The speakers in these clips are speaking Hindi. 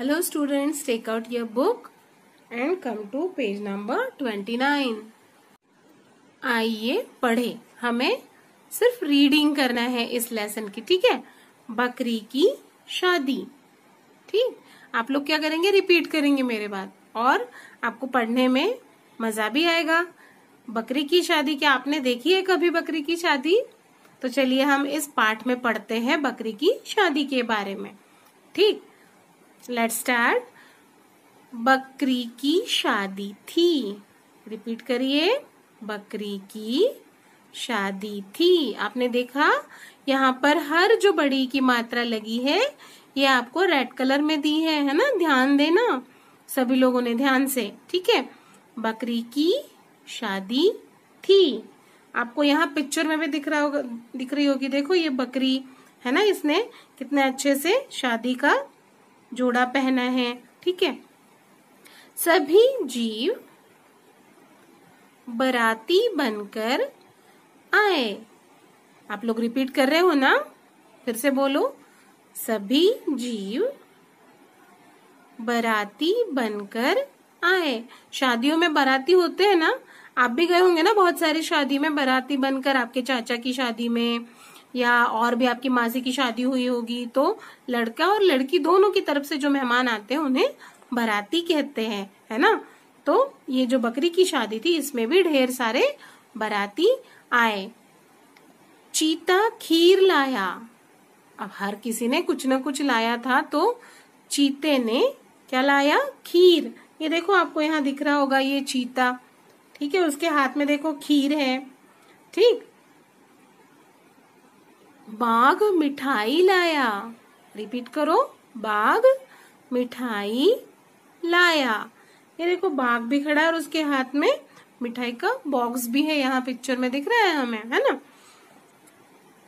Hello students, take out your book and come to page number 29. आइए पढ़े। हमें सिर्फ़ रीडिंग करना है इस लेसन की ठीक है? बकरी की शादी। ठीक? आप लोग क्या करेंगे? रिपीट करेंगे मेरे बात। और आपको पढ़ने में मज़ा भी आएगा। बकरी की शादी क्या आपने देखी है कभी बकरी की शादी? तो चलिए हम इस पाठ में पढ़ते हैं बकरी की शादी के बारे में। ठीक? लेट स्टार्ट बकरी की शादी थी। रिपीट करिए। बकरी की शादी थी। आपने देखा? यहाँ पर हर जो बड़ी की मात्रा लगी है, ये आपको रेड कलर में दी है है ना? ध्यान देना। सभी लोगों ने ध्यान से, ठीक है? बकरी की शादी थी। आपको यहाँ पिक्चर में भी दिख रहा होगा, दिख रही होगी। देखो ये बकरी, है ना? इसने कितने अच्छे से शादी का जोड़ा पहना है, ठीक है? सभी जीव बराती बनकर आए। आप लोग रिपीट कर रहे हो ना? फिर से बोलो। सभी जीव बराती बनकर आए। शादियों में बराती होते हैं ना? आप भी गए होंगे ना बहुत सारी शादी में बराती बनकर आपके चाचा की शादी में? या और भी आपकी मासी की शादी हुई होगी तो लड़का और लड़की दोनों की तरफ़ से जो मेहमान आते हैं, उन्हें बराती कहते हैं, है ना? तो ये जो बकरी की शादी थी, इसमें भी ढेर सारे बराती आए। चीता खीर लाया। अब हर किसी ने कुछ ना कुछ लाया था तो चीते ने क्या लाया? खीर। ये देखो, आपको यहाँ दिख रहा होगा ये चीता। ठीक है, उसके हाथ में देखो, खीर है। ठीक? बाघ मिठाई लाया। रिपीट करो बाघ मिठाई लाया। ये देखो बाघ भी खड़ा है और उसके हाथ में मिठाई का बॉक्स भी है। यहाँ पिक्चर में दिख रहा है हमें, है ना?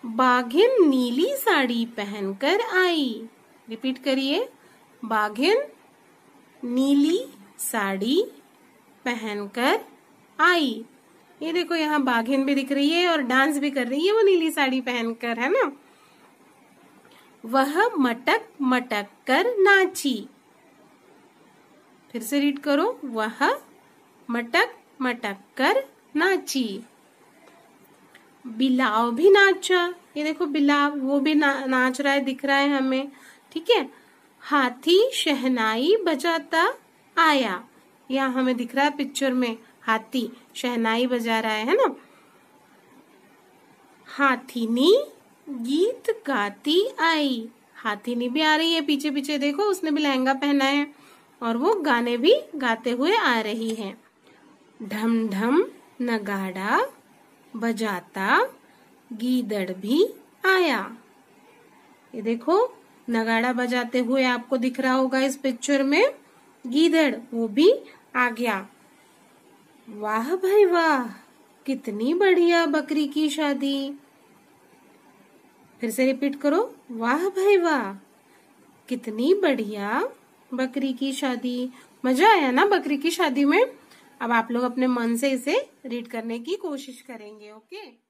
बाघिन नीली साड़ी पहनकर आई। रिपीट करिए, बाघिन नीली साड़ी पहनकर आई। ये देखो यहाँ बाघिन भी दिख रही है और डांस भी कर रही है। वो नीली साड़ी पहनकर है ना? वह मटक मटक कर नाची। फिर से रीड करो। वह मटक मटक कर नाची। बिलाव भी नाचा। ये देखो बिलाव वो भी ना, नाच रहा है दिख रहा है हमें। ठीक है? हाथी शहनाई बजाता आया। यहाँ हमें दिख रहा है पिक्चर में। हाथी, शहनाई बजा रहा है ना? हाथीनी गीत गाती आई। हाथीनी भी आ रही है पीछे पीछे, देखो, उसने भी लहंगा पहना है और वो गाने भी गाते हुए आ रही है। ढम ढम नगाड़ा बजाता, गीदड़ भी आया। ये देखो, नगाड़ा बजाते हुए आपको दिख रहा होगा इस पिक्चर में, गीदड़, वो भी आ गया। वाह भाई वाह, कितनी बढ़िया बकरी की शादी। फिर से रिपीट करो, वाह भाई वाह, कितनी बढ़िया बकरी की शादी। मज़ा आया ना बकरी की शादी में? अब आप लोग अपने मन से इसे रीड करने की कोशिश करेंगे, ओके?